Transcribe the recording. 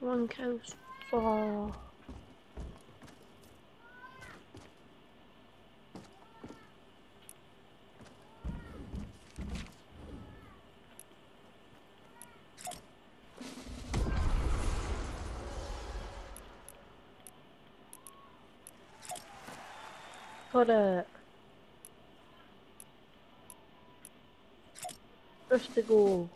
One goes for. Got it. Just to go.